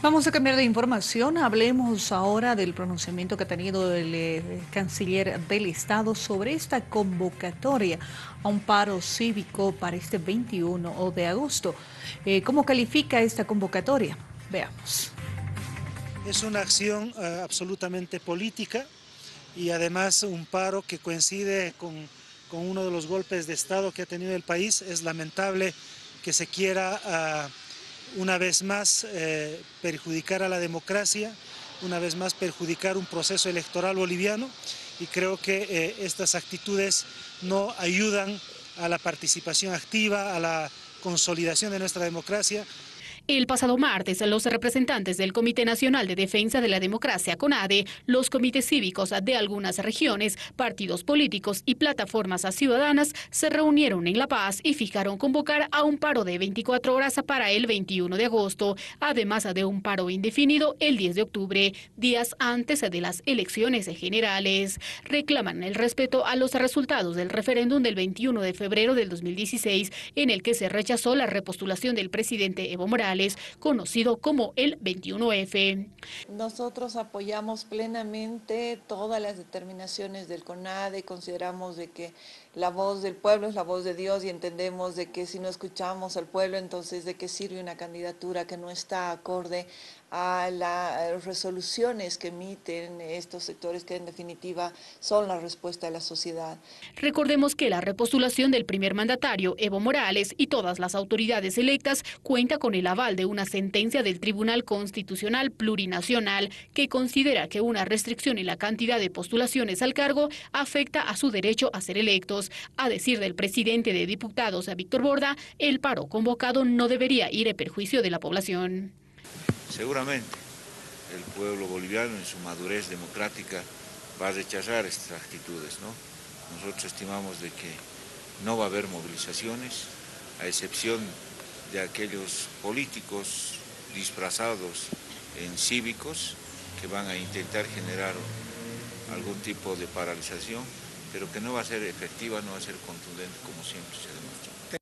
Vamos a cambiar de información. Hablemos ahora del pronunciamiento que ha tenido el eh, canciller del Estado sobre esta convocatoria a un paro cívico para este 21 de agosto. Eh, ¿Cómo califica esta convocatoria? Veamos. Es una acción eh, absolutamente política y además un paro que coincide con, uno de los golpes de Estado que ha tenido el país. Es lamentable que se quiera... Ah, una vez más eh, perjudicar a la democracia, una vez más perjudicar un proceso electoral boliviano y creo que eh, estas actitudes no ayudan a la participación activa, a la consolidación de nuestra democracia, el pasado martes, los representantes del Comité Nacional de Defensa de la Democracia, CONADE, los comités cívicos de algunas regiones, partidos políticos y plataformas ciudadanas se reunieron en La Paz y fijaron convocar a un paro de 24 horas para el 21 de agosto, además de un paro indefinido el 10 de octubre, días antes de las elecciones generales. Reclaman el respeto a los resultados del referéndum del 21 de febrero del 2016, en el que se rechazó la repostulación del presidente Evo Morales conocido como el 21F. Nosotros apoyamos plenamente todas las determinaciones del CONADE, consideramos de que la voz del pueblo es la voz de Dios y entendemos de que si no escuchamos al pueblo, entonces de qué sirve una candidatura que no está acorde a las resoluciones que emiten estos sectores que en definitiva son la respuesta de la sociedad. Recordemos que la repostulación del primer mandatario, Evo Morales, y todas las autoridades electas cuenta con el aval de una sentencia del Tribunal Constitucional Plurinacional que considera que una restricción en la cantidad de postulaciones al cargo afecta a su derecho a ser electos. A decir del presidente de diputados, Víctor Borda, el paro convocado no debería ir a perjuicio de la población. Seguramente el pueblo boliviano en su madurez democrática va a rechazar estas actitudes. ¿no? Nosotros estimamos de que no va a haber movilizaciones, a excepción de aquellos políticos disfrazados en cívicos que van a intentar generar algún tipo de paralización pero que no va a ser efectiva, no va a ser contundente como siempre se demostró.